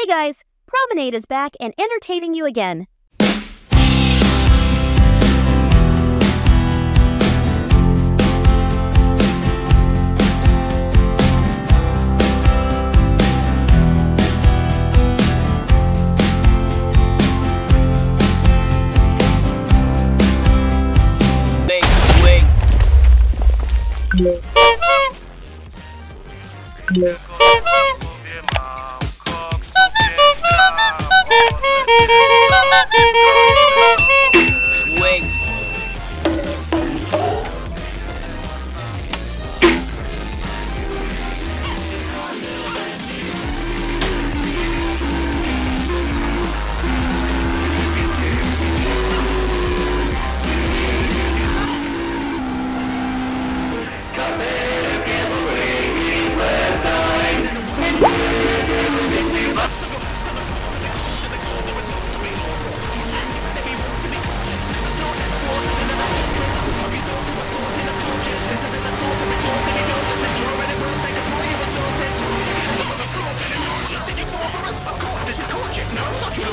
Hey guys, Promenade is back and entertaining you again. Wait, wait. Swing.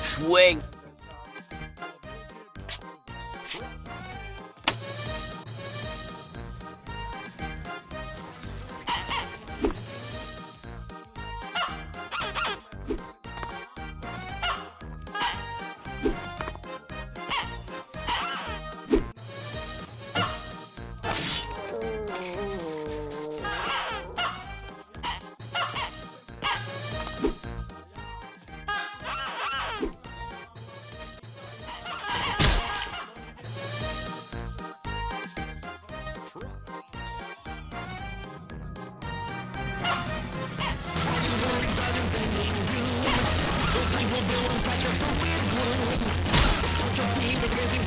swing.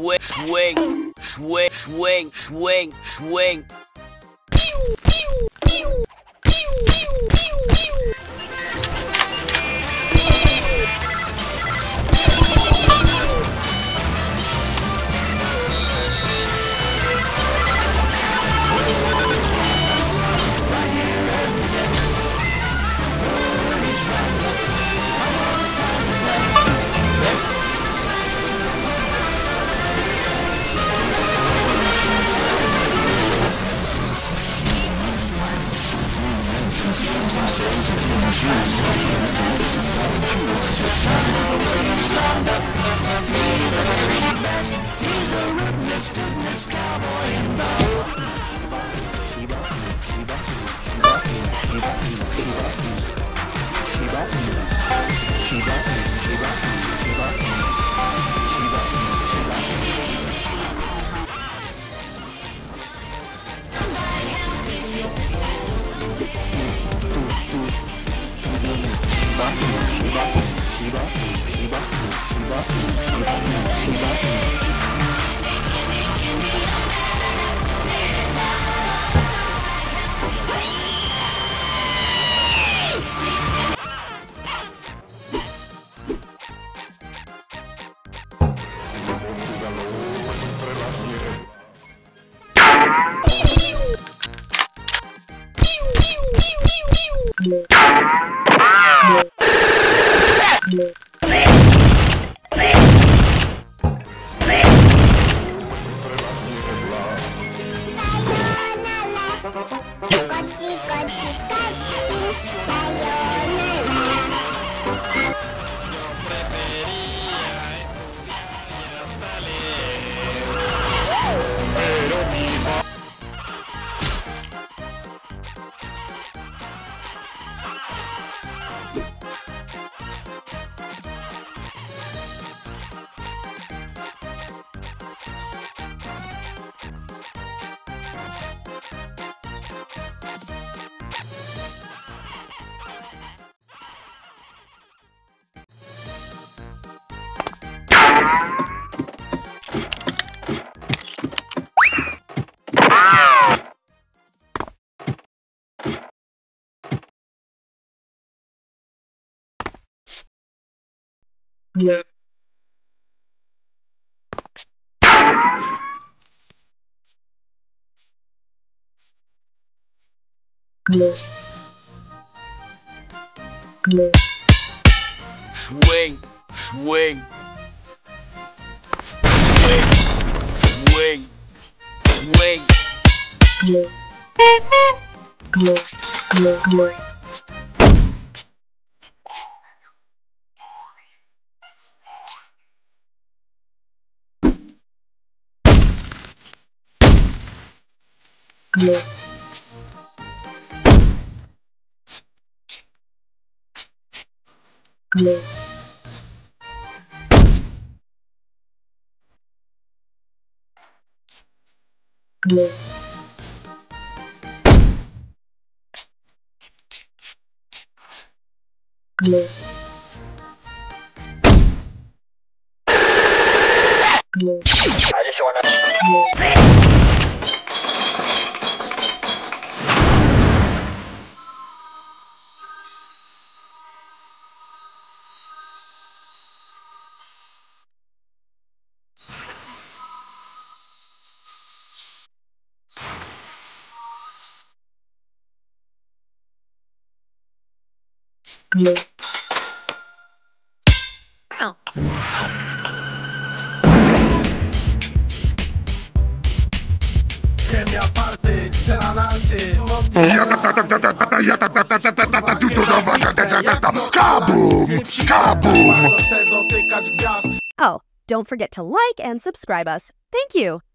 swing, swing, swing, swing, swing, swing. Shiba, Shiba, Shiba, Shiba, Shiba, Shiba, Shiba, Shiba. Swing, swing. Swing, swing, swing. che mi a parte c'è l'avanti Kaboom! Kaboom! Oh, don't forget to like and subscribe us. Thank you.